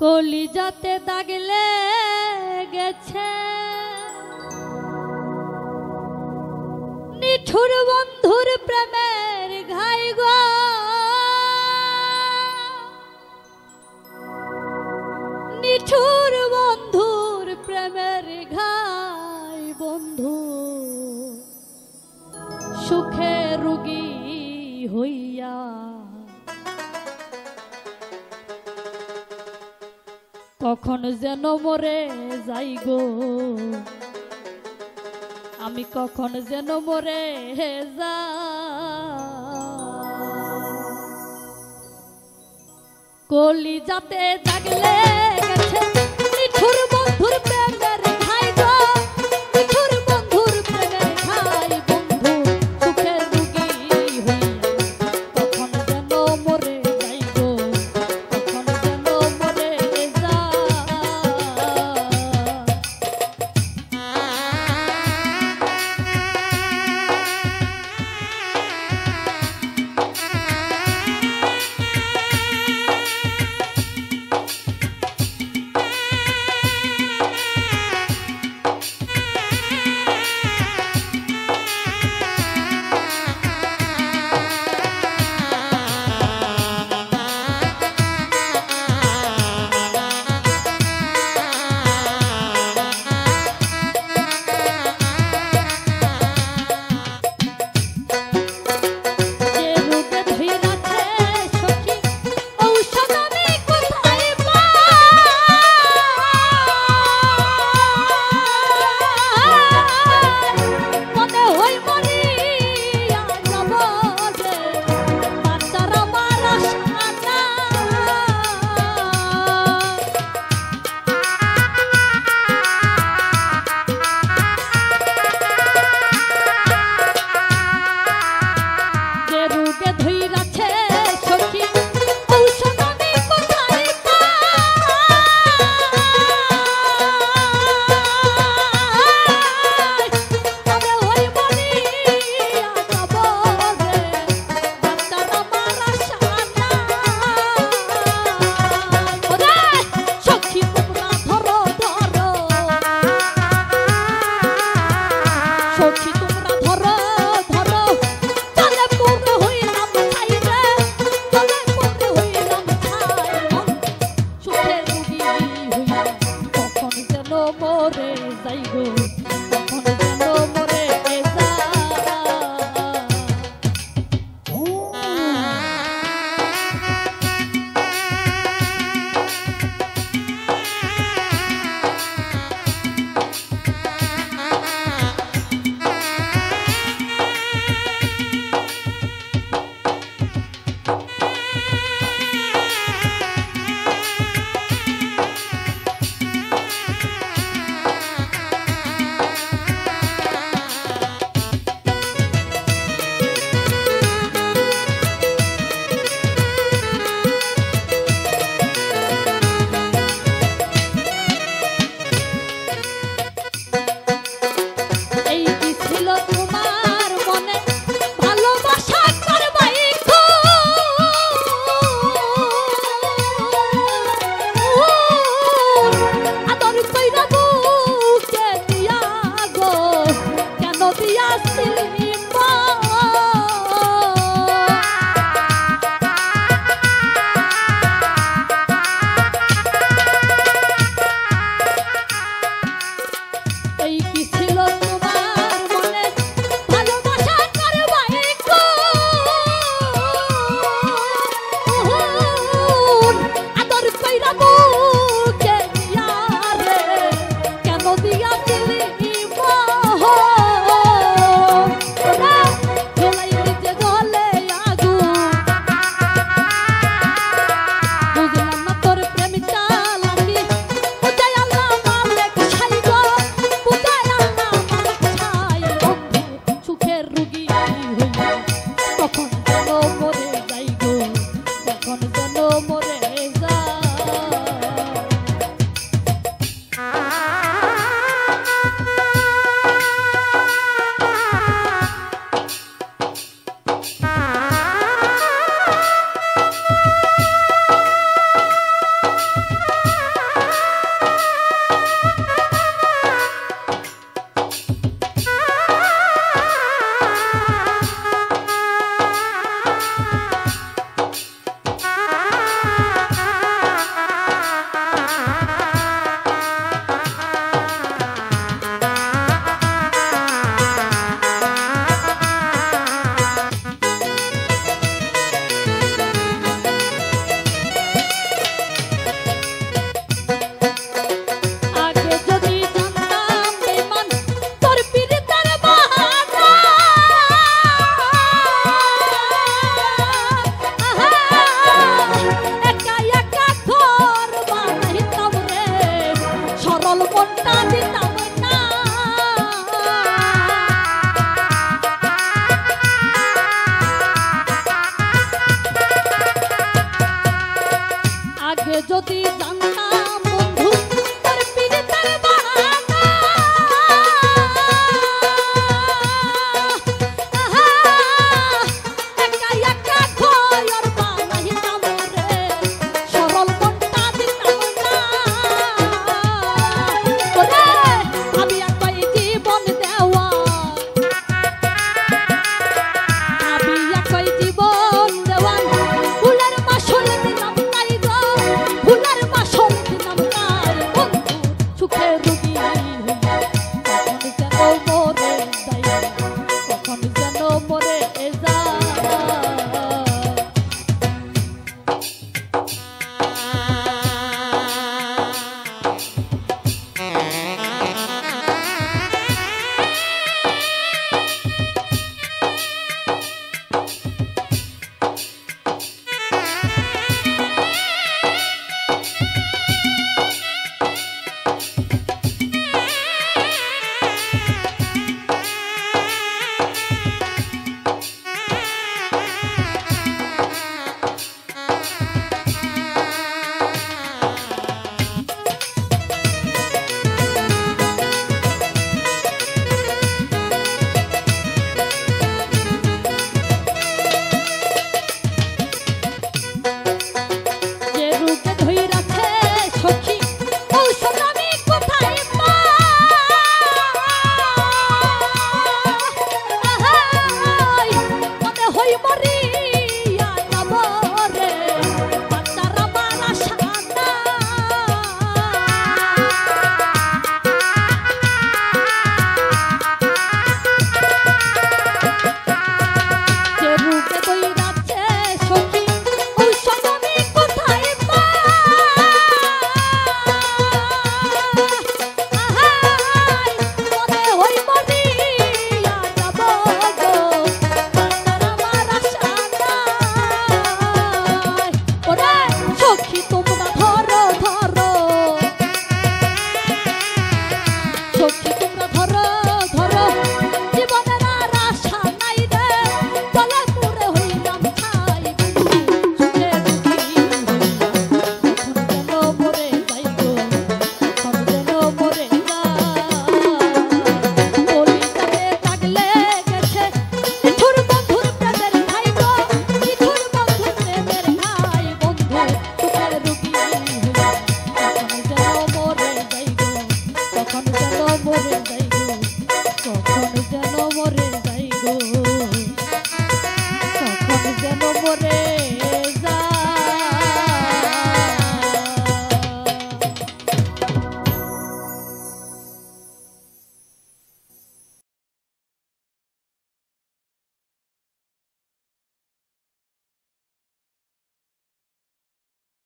কলিজাতে দাগলে গেছে নিঠুর বন্ধুর প্রেমে কখন যেন মরে যাই গো। আমি কখন যেন মরে যা কলি যাতে জাগলে গেছে নিঠুর বন্ধুর Okay. 我打起打。